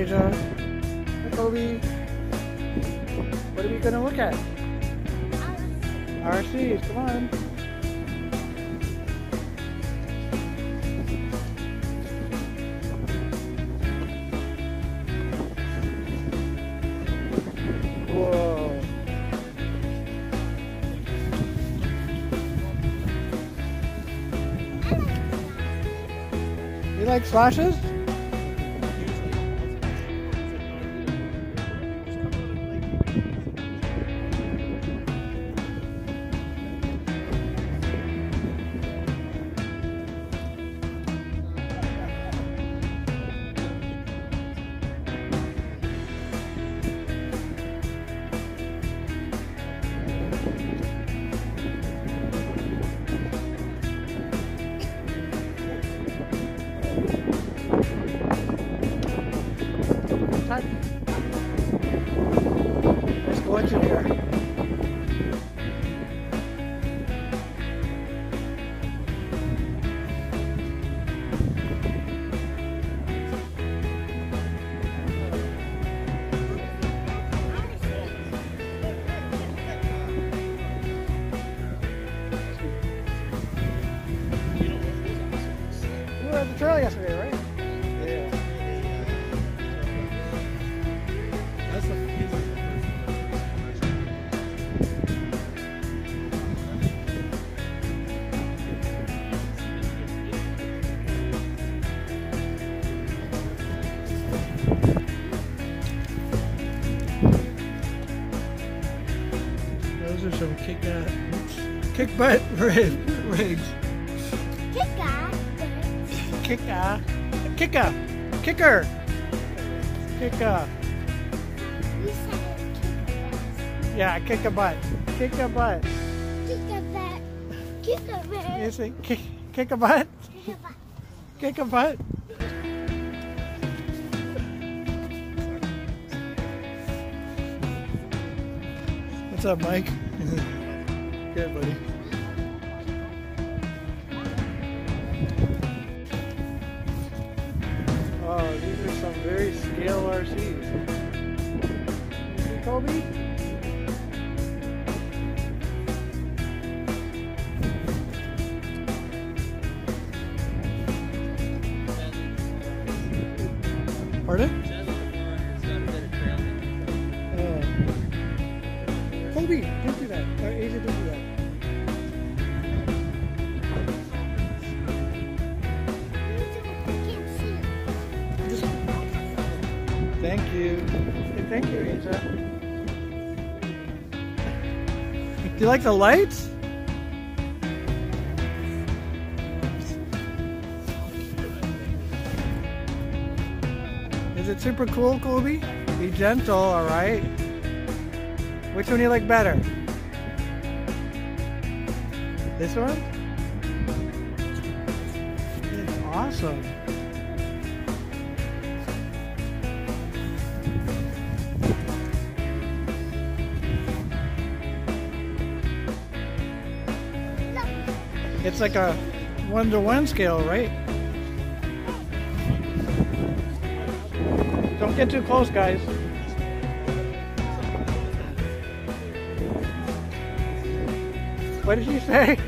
Asia. Hi, Kobe. What are we gonna look at? RCs, come on. You like slashes? Kick butt rig, rigs. Kick uh, kick uh, kicker, kick uh, yeah, kick a butt, kick a butt. You say kick, kick a butt, kick a butt. What's up, Mike? Good, buddy. Some very scale RCs. You see Kobe? Pardon? Kobe, don't do that. Or Asia, don't like the lights? Is it super cool, Kobe? Be gentle, alright? Which one do you like better? This one? It's awesome. It's like a one to one scale, right? Don't get too close, guys. What did you say?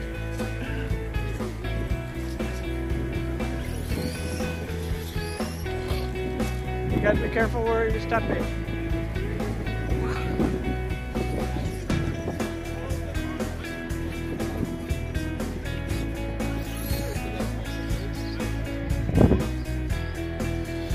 You gotta be careful where you're stepping.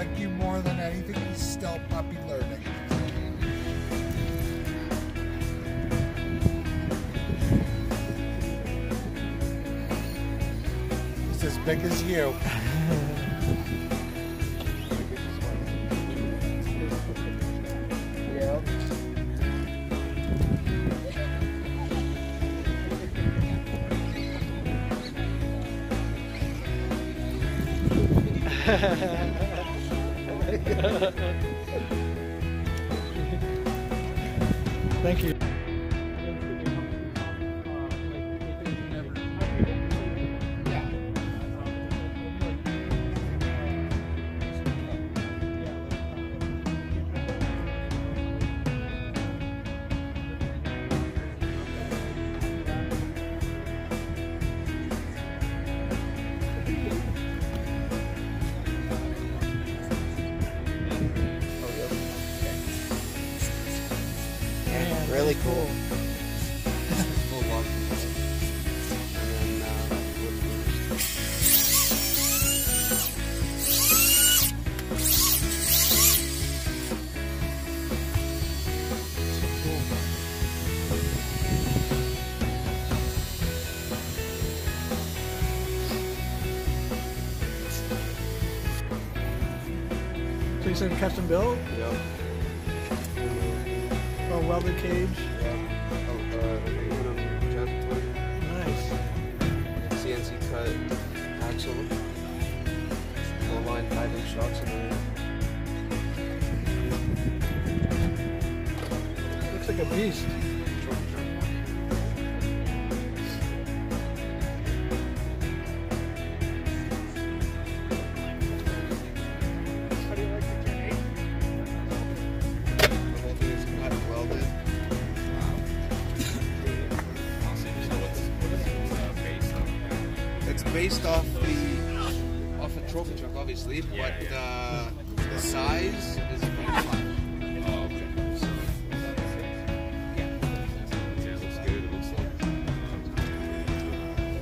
like you more than anything. He's still puppy learning. He's as big as you. Yeah. Really that's cool. Full. And then uh. So you said custom built? Yep. A cage? Yep. Oh, uh, aluminum jet plate. Nice. CNC cut axle. Four line five inch shocks in there. Looks like a beast. Truck, obviously, but uh, the size is going to be like? Okay. Yeah, looks good. It looks like a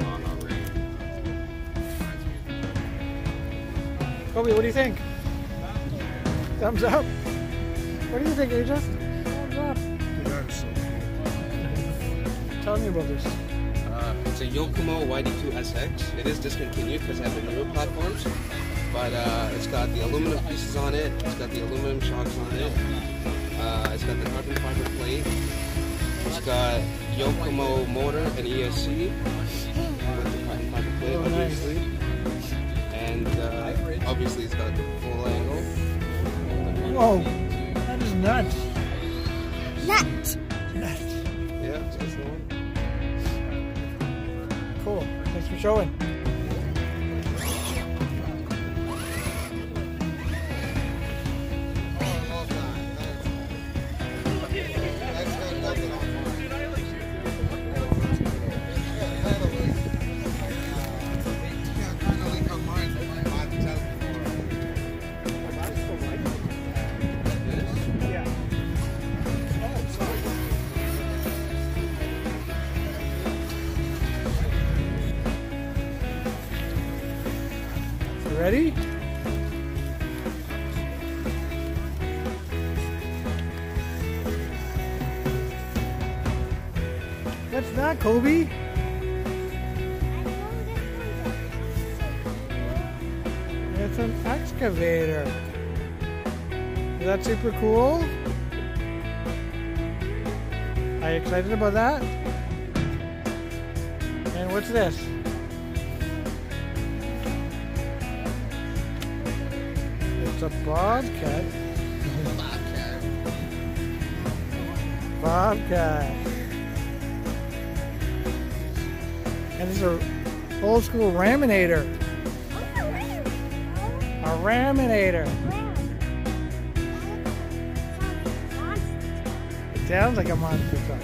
long 0.5. Kobe, what do you think? Thumbs up. What do you think, Asia? Thumbs up. Tell me about this. Uh, it's a Yokomo YD2 SX. It is discontinued because they have the newer platforms, but uh, it's got the aluminum pieces on it. It's got the aluminum shocks on it. Uh, it's got the carbon fiber plate. It's got Yokomo motor and ESC with the carbon fiber plate, Oh, obviously. And uh, obviously, it's got the full angle. Whoa, that is nuts. Nut. Nuts. Yeah, that's the one. Cool. Thanks for showing. That, Kobe? It's an excavator. Is that super cool? Are you excited about that? And what's this? It's a bobcat. Bobcat. And it's a old school raminator. A raminator. It sounds like a monster truck.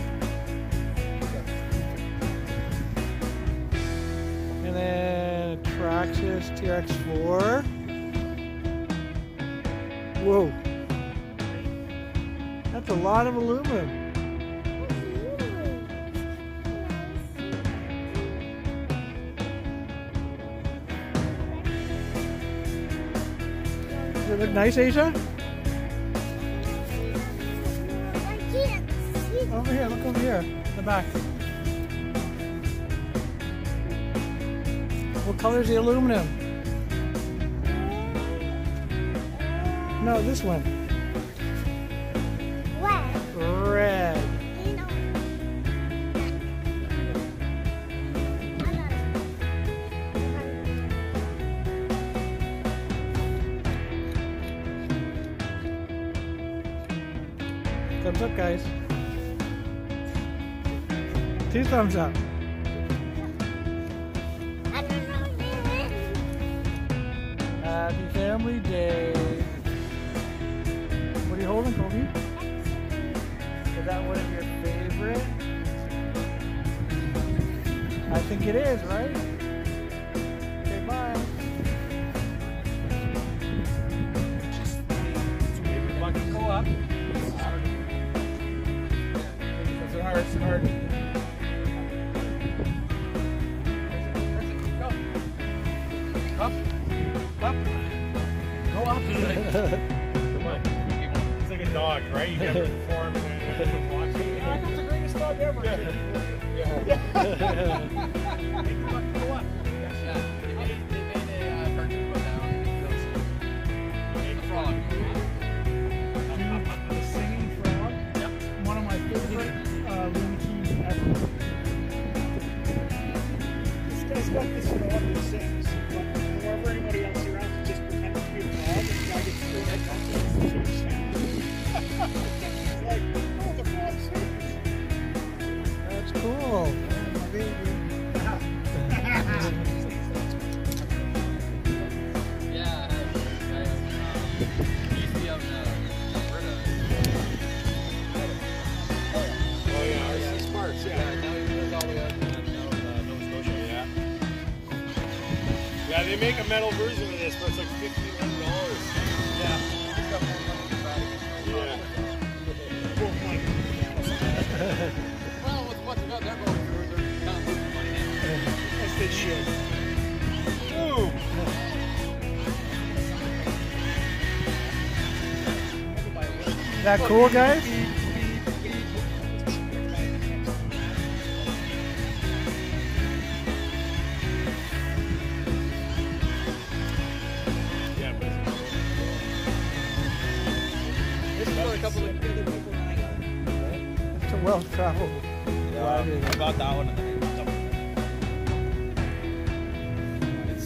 And then Traxxas TRX4. Whoa. That's a lot of aluminum. Nice, Asia? Over here, look over here. The back. What color is the aluminum? No, this one. Two thumbs up. Happy Family Day. What are you holding, Kobe? Is that one of your favorite? I think it is, right? Okay, bye. Go up. It's hard, it's hard. Come on. It's like a dog, right? You never perform and then watch it. Ah, that's the greatest dog ever. Yeah. Go up. The singing frog. One of my favorite uh, Looney Tunes ever. This guy's got this in all these things, they make a metal version of this, but it's like fifteen hundred dollars. Yeah. Ooh. That cool, guys? It's a well-traveled. I got that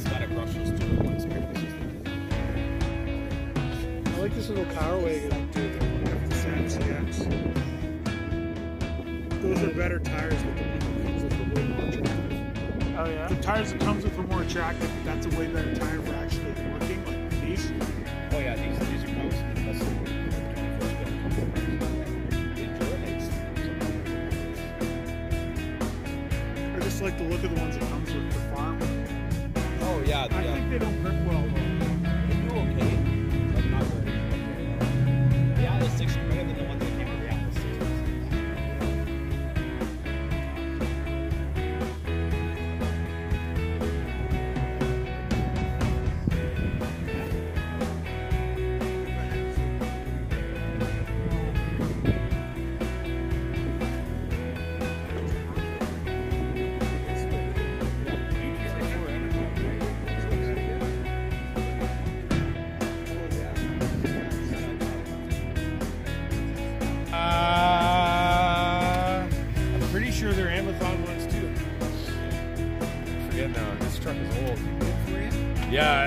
got a brushless to I like this little power wagon. The. Those are better tires the one that comes with the more attractive. Oh yeah. The tires that comes with are more attractive, that's a way better tire for actually working, like these. Oh yeah, these these are close. Like the look of the ones that comes with the farm. Oh yeah, I yeah. think they don't well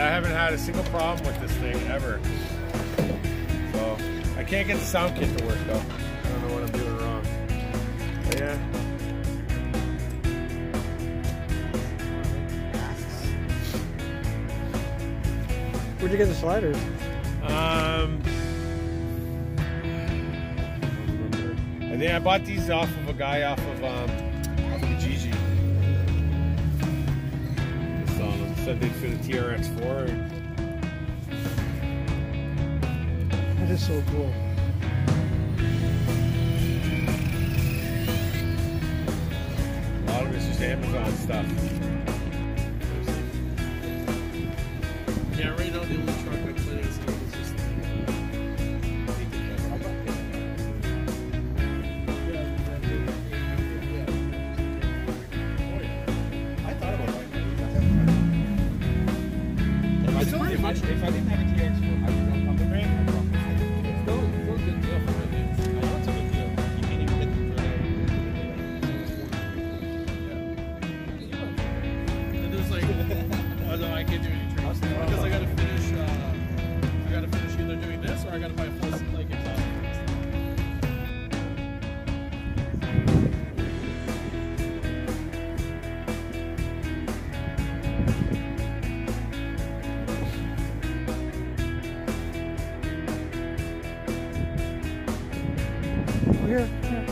haven't had a single problem with this thing ever. So I can't get the sound kit to work though. I don't know what I'm doing wrong. But yeah. Where'd you get the sliders? Um, I think I bought these off of a guy off of um, Saw them. for they'd fit a TRX4. That is so cool. A lot of it's just Amazon stuff. Yeah, right now the Here. here.